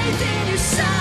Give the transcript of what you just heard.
Faith in yourself.